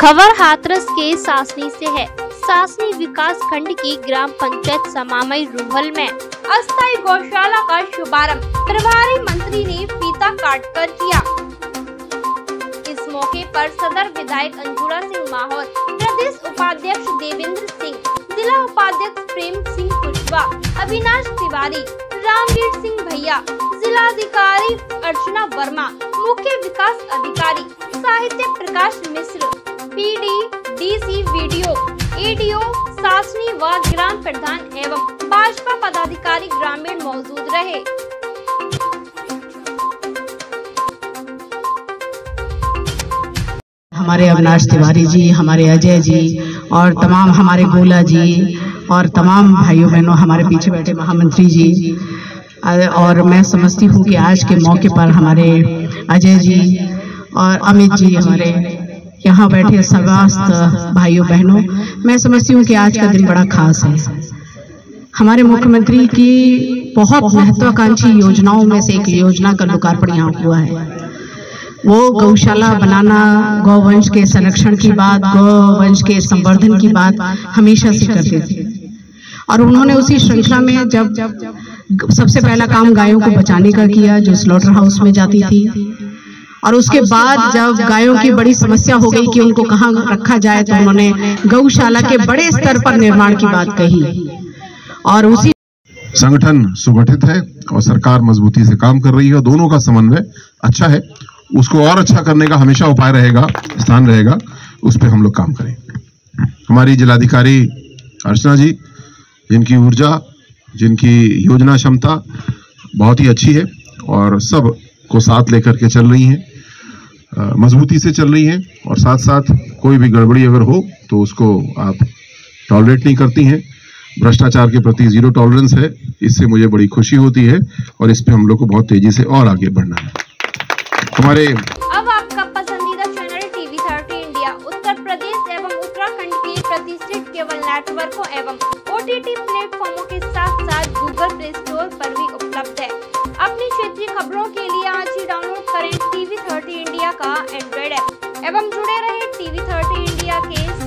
खबर हाथरस के सासनी से है। सासनी विकास खंड की ग्राम पंचायत समामई रूहल में। अस्थायी गौशाला का शुभारंभ प्रभारी मंत्री ने फीता काटकर किया। इस मौके पर सदर विधायक अंजुरा सिंह माहौर प्रदेश उपाध्यक्ष देवेंद्र सिंह, जिला उपाध्यक्ष प्रेम सिंह कुशवा अविनाश तिवारी, रामवीर सिंह भैया, जिलाधिकारी अर्चना वर्मा, मुख्य विकास अधिकारी Sahitya Prakash Mishra PD DC BDO ADO Sasni व ग्राम प्रधान एवं भाजपा पदाधिकारी ग्रामीण मौजूद रहे। हमारे अविनाश तिवारी जी, हमारे अजय जी और तमाम हमारे गोला जी और तमाम भाइयों बहनों, हमारे पीछे बैठे महामंत्री जी, और मैं समझती हूँ कि आज के मौके पर हमारे अजय जी और अमित जी हमारे यहाँ बैठे समस्त भाइयों बहनों मैं समझती हूँ कि आज का दिन बड़ा खास है। हमारे मुख्यमंत्री की बहुत महत्वाकांक्षी योजनाओं में से एक योजना का लोकार्पण यहाँ हुआ है। वो गौशाला बनाना गौवंश के संरक्षण की बात गौवंश के संवर्धन की बात हमेशा से करते थे। और उन्होंने उसी श्रृंखला में जब सबसे पहला काम गायों को बचाने का किया जो स्लॉटर हाउस में जाती थी और उसके बाद जब गायों की बड़ी समस्या हो गई कि उनको कहाँ रखा जाए तो उन्होंने गौशाला के बड़े स्तर पर निर्माण की बात कही। और उसी संगठन सुगठित है और सरकार मजबूती से काम कर रही है और दोनों का समन्वय अच्छा है। उसको और अच्छा करने का हमेशा उपाय रहेगा स्थान रहेगा उस पर हम लोग काम करें। हमारी जिलाधिकारी अर्चना जी जिनकी ऊर्जा जिनकी योजना क्षमता बहुत ही अच्छी है और सब को साथ लेकर के चल रही हैं मजबूती से चल रही हैं, और साथ साथ कोई भी गड़बड़ी अगर हो तो उसको आप टॉलरेट नहीं करती हैं। भ्रष्टाचार के प्रति ज़ीरो टॉलरेंस है, इससे मुझे बड़ी खुशी होती है, और इस पे हम लोग को बहुत तेज़ी से और आगे बढ़ना है। हमारे अब आपका पसंदीदा channel TV thirty India Uttar Pradesh एवं उत्तराखंड के प्रतिष्ठित केबल नेटवर्कों एवं ओटीटी प्लेटफॉर्मों के साथ साथ गूगल प्ले स्टोर पर भी उपलब्ध है। अपनी क्षेत्रीय खबरों के लिए एंड्रॉयड ऐप एवं जुड़े रहे टीवी थर्टी इंडिया के